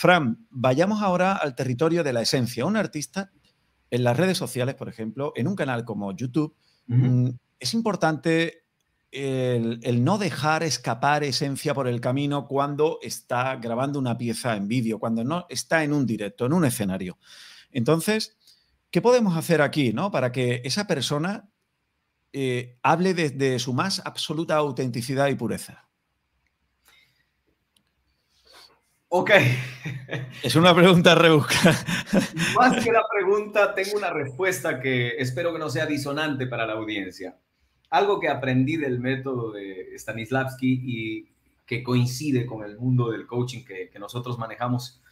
Fran, vayamos ahora al territorio de la esencia. Un artista en las redes sociales, por ejemplo, en un canal como YouTube, mm, es importante el, no dejar escapar esencia por el camino cuando está grabando una pieza en vídeo, cuando no está en un directo, en un escenario. Entonces, ¿qué podemos hacer aquí ¿no? para que esa persona eh, hable desde su más absoluta autenticidad y pureza? Ok. Es una pregunta rebuscada. Más que la pregunta, tengo una respuesta que espero que no sea disonante para la audiencia. Algo que aprendí del método de Stanislavski y que coincide con el mundo del coaching que, que nosotros manejamos,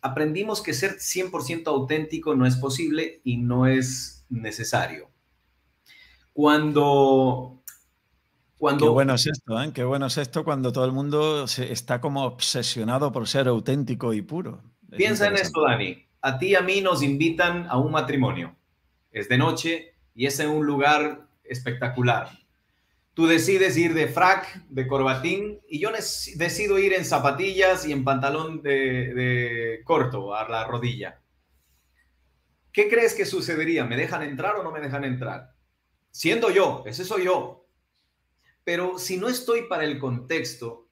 aprendimos que ser 100% auténtico no es posible y no es necesario. Cuando Qué bueno es esto, ¿eh? Qué bueno es esto cuando todo el mundo está como obsesionado por ser auténtico y puro. Piensa en esto, Dani. A ti y a mí nos invitan a un matrimonio. Es de noche y es en un lugar espectacular. Tú decides ir de frac, de corbatín, y yo decido ir en zapatillas y en pantalón de, de corto, a la rodilla. ¿Qué crees que sucedería? ¿Me dejan entrar o no me dejan entrar? Siendo yo, ese soy yo, pero si no estoy para el contexto,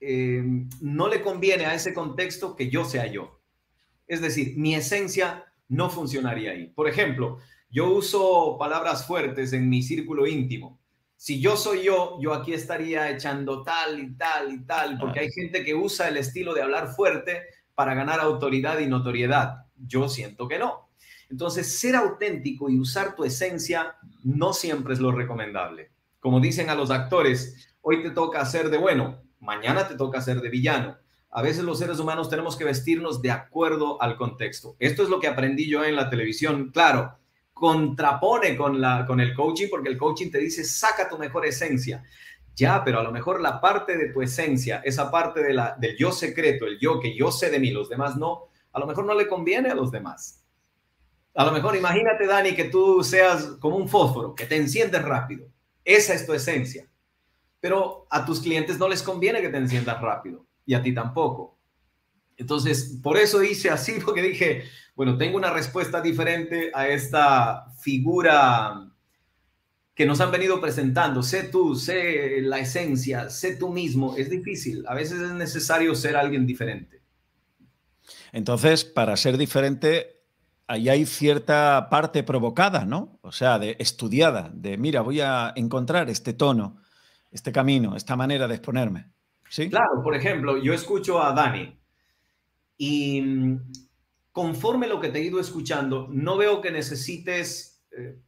eh, no le conviene a ese contexto que yo sea yo. Es decir, mi esencia no funcionaría ahí. Por ejemplo, yo uso palabras fuertes en mi círculo íntimo. Si yo soy yo, yo aquí estaría echando tal y tal y tal, porque hay gente que usa el estilo de hablar fuerte para ganar autoridad y notoriedad. Yo siento que no. Entonces, ser auténtico y usar tu esencia no siempre es lo recomendable. Como dicen a los actores, hoy te toca hacer de bueno, mañana te toca hacer de villano. A veces los seres humanos tenemos que vestirnos de acuerdo al contexto. Esto es lo que aprendí yo en la televisión. Claro, contrapone con, la, con el coaching porque el coaching te dice, saca tu mejor esencia. Ya, pero a lo mejor la parte de tu esencia, esa parte de la, del yo secreto, el yo que yo sé de mí, los demás no, a lo mejor no le conviene a los demás. A lo mejor imagínate, Dani, que tú seas como un fósforo, que te enciendes rápido. Esa es tu esencia. Pero a tus clientes no les conviene que te enciendas rápido y a ti tampoco. Entonces, por eso hice así, porque dije, bueno, tengo una respuesta diferente a esta figura que nos han venido presentando. Sé tú, sé la esencia, sé tú mismo. Es difícil. A veces es necesario ser alguien diferente. Entonces, para ser diferente, ahí hay cierta parte provocada, ¿no? O sea, de estudiada, de mira, voy a encontrar este tono, este camino, esta manera de exponerme. ¿Sí? Claro, por ejemplo, yo escucho a Dani y mm, conforme lo que te he ido escuchando, no veo que necesites, eh,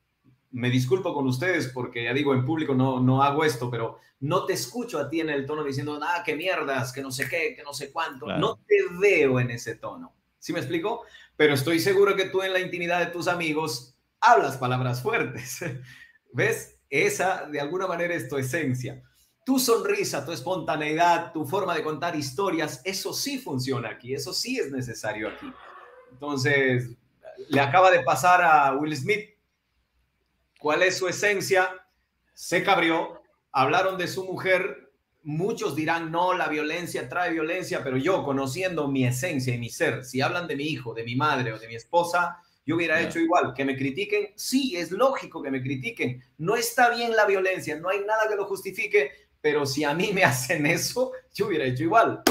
me disculpo con ustedes porque ya digo, en público no, no hago esto, pero no te escucho a ti en el tono diciendo, ah, qué mierdas, que no sé qué, que no sé cuánto. No te veo en ese tono. ¿Sí me explico? pero estoy seguro que tú en la intimidad de tus amigos hablas palabras fuertes. ¿Ves? Esa de alguna manera es tu esencia. Tu sonrisa, tu espontaneidad, tu forma de contar historias, eso sí funciona aquí, eso sí es necesario aquí. Entonces, le acaba de pasar a Will Smith. ¿Cuál es su esencia? Se cabrió, hablaron de su mujer, muchos dirán, no, la violencia trae violencia, pero yo, conociendo mi esencia y mi ser, si hablan de mi hijo, de mi madre o de mi esposa, yo hubiera hecho igual. Que me critiquen, sí, es lógico que me critiquen. No está bien la violencia, no hay nada que lo justifique, pero si a mí me hacen eso, yo hubiera hecho igual.